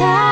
다